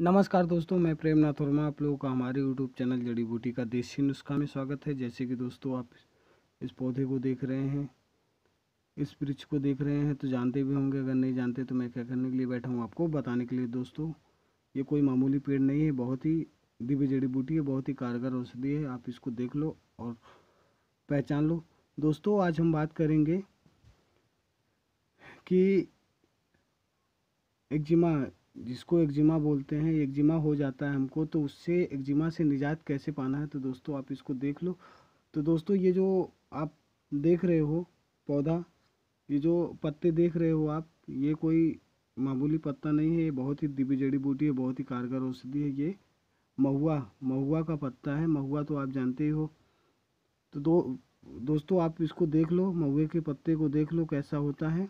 नमस्कार दोस्तों, मैं प्रेमनाथ वर्मा, आप लोगों का हमारे यूट्यूब चैनल जड़ी बूटी का देसी नुस्खा में स्वागत है। जैसे कि दोस्तों, आप इस पौधे को देख रहे हैं, इस वृक्ष को देख रहे हैं तो जानते भी होंगे। अगर नहीं जानते तो मैं क्या करने के लिए बैठा हूँ आपको बताने के लिए। दोस्तों, ये कोई मामूली पेड़ नहीं है, बहुत ही दिव्य जड़ी बूटी है, बहुत ही कारगर औषधि है। आप इसको देख लो और पहचान लो। दोस्तों, आज हम बात करेंगे कि एक्जिमा जिसको एक्जिमा बोलते हैं, एक्जिमा हो जाता है हमको तो उससे एक्जिमा से निजात कैसे पाना है? तो दोस्तों, आप इसको देख लो। तो दोस्तों, ये जो आप देख रहे हो, पौधा, ये जो पत्ते देख रहे हो आप, ये कोई मामूली पत्ता नहीं है, ये बहुत ही दिव्य जड़ी बूटी है, बहुत ही कारगर औषधि है ये। महुआ महुआ का पत्ता है, महुआ तो आप जानते ही हो। तो दो, दोस्तों, आप इसको देख लो, महुए के पत्ते को देख लो, कैसा होता है।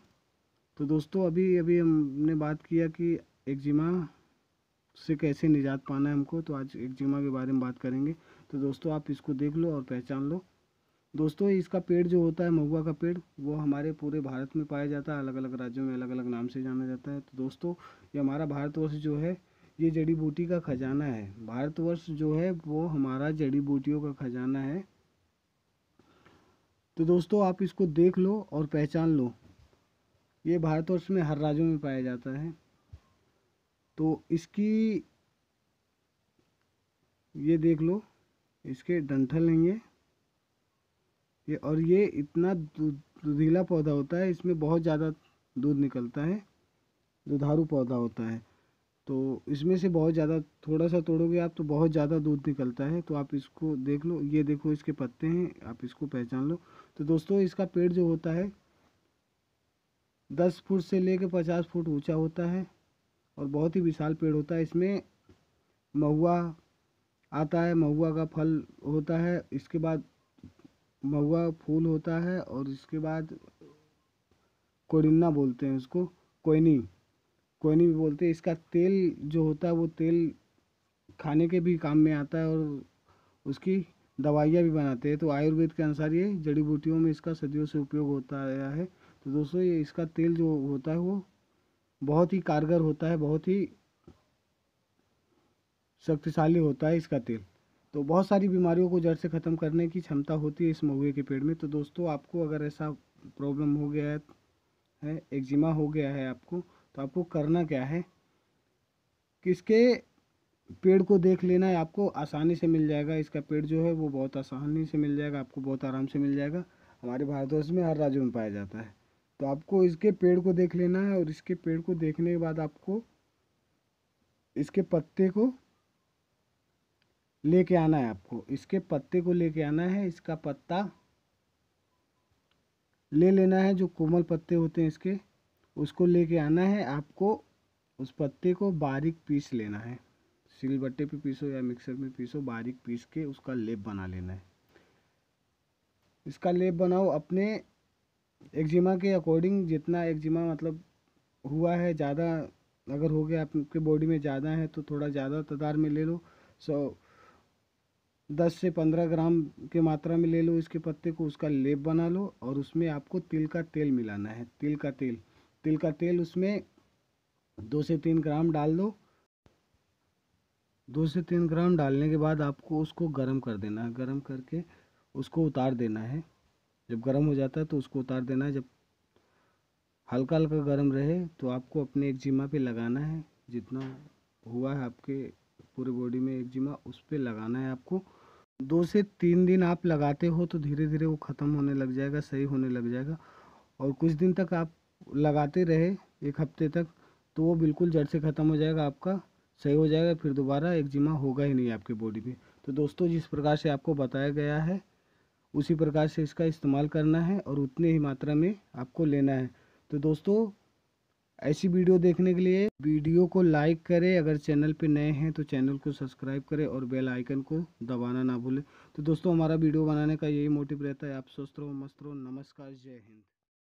तो दोस्तों, अभी अभी हमने बात किया कि एक्जिमा से कैसे निजात पाना है हमको तो आज एक्जिमा के बारे में बात करेंगे। तो दोस्तों, आप इसको देख लो और पहचान लो। दोस्तों, इसका पेड़ जो होता है, महुआ का पेड़, वो हमारे पूरे भारत में पाया जाता है अलग अलग राज्यों में अलग अलग नाम से जाना जाता है। तो दोस्तों, ये हमारा भारतवर्ष जो है, ये जड़ी बूटी का खजाना है। भारतवर्ष जो है, वो हमारा जड़ी बूटियों का खजाना है। तो दोस्तों, आप इसको देख लो और पहचान लो। ये भारतवर्ष में हर राज्यों में पाया जाता है। तो इसकी, ये देख लो, इसके डंठल नहीं है ये। और ये इतना दूधीला पौधा होता है, इसमें बहुत ज़्यादा दूध निकलता है, दुधारू पौधा होता है। तो इसमें से बहुत ज़्यादा थोड़ा सा तोड़ोगे आप तो बहुत ज़्यादा दूध निकलता है। तो आप इसको देख लो, ये देखो इसके पत्ते हैं, आप इसको पहचान लो। तो दोस्तों, इसका पेड़ जो होता है, दस फुट से लेकर पचास फुट ऊँचा होता है। और बहुत ही विशाल पेड़ होता है। इसमें महुआ आता है, महुआ का फल होता है, इसके बाद महुआ फूल होता है और इसके बाद कोडिन्ना बोलते हैं उसको कोयनी कोयनी भी बोलते हैं। इसका तेल जो होता है वो तेल खाने के भी काम में आता है और उसकी दवाइयाँ भी बनाते हैं। तो आयुर्वेद के अनुसार ये जड़ी बूटियों में इसका सदियों से उपयोग होता आया है। तो दोस्तों, ये इसका तेल जो होता है वो बहुत ही कारगर होता है बहुत ही शक्तिशाली होता है इसका तेल। तो बहुत सारी बीमारियों को जड़ से ख़त्म करने की क्षमता होती है इस महुए के पेड़ में। तो दोस्तों आपको अगर ऐसा प्रॉब्लम हो गया है, है एक्जिमा हो गया है आपको तो आपको करना क्या है? कि इसके पेड़ को देख लेना है आपको? आसानी से मिल जाएगा। इसका पेड़ जो है वो बहुत आसानी से मिल जाएगा आपको बहुत आराम से मिल जाएगा। हमारे भारतवर्ष में हर राज्यों में पाया जाता है। तो आपको इसके पेड़ को देख लेना है और इसके पेड़ को देखने के बाद आपको इसके पत्ते को लेके आना है आपको। इसके पत्ते को लेके आना है, इसका पत्ता ले लेना है, जो कोमल पत्ते होते हैं इसके, उसको लेके आना है। आपको उस पत्ते को बारीक पीस लेना है। सिल बट्टे पे पीसो या मिक्सर में पीसो, बारीक पीस के उसका लेप बना लेना है। इसका लेप बनाओ, अपने एक्जिमा के अकॉर्डिंग जितना एक्जिमा मतलब हुआ है, ज़्यादा अगर हो गया आपके बॉडी में ज़्यादा है तो थोड़ा ज़्यादा तादाद में ले लो। सौ, दस से पंद्रह ग्राम के मात्रा में ले लो इसके पत्ते को, उसका लेप बना लो और उसमें आपको तिल का तेल मिलाना है, तिल का तेल। तिल का तेल उसमें दो से तीन ग्राम डाल दो। दो से तीन ग्राम डालने के बाद आपको उसको गर्म कर देना है, गर्म करके उसको उतार देना है। जब गर्म हो जाता है तो उसको उतार देना है। जब हल्का हल्का गर्म रहे तो आपको अपने एक्जिमा पे लगाना है। जितना हुआ है आपके पूरे बॉडी में एक्जिमा उस पर लगाना है आपको। दो से तीन दिन आप लगाते हो तो धीरे धीरे वो ख़त्म होने लग जाएगा, सही होने लग जाएगा। और कुछ दिन तक आप लगाते रहे, एक हफ़्ते तक तो वो बिल्कुल जड़ से ख़त्म हो जाएगा आपका। सही हो जाएगा, फिर दोबारा एक्जिमा होगा ही नहीं आपके बॉडी पे। तो दोस्तों, जिस प्रकार से आपको बताया गया है उसी प्रकार से इसका इस्तेमाल करना है और उतने ही मात्रा में आपको लेना है। तो दोस्तों, ऐसी वीडियो देखने के लिए वीडियो को लाइक करें। अगर चैनल पर नए हैं तो चैनल को सब्सक्राइब करें और बेल आइकन को दबाना ना भूलें। तो दोस्तों, हमारा वीडियो बनाने का यही मोटिव रहता है। आप स्वस्थ रहो, मस्त रहो। नमस्कार, जय हिंद।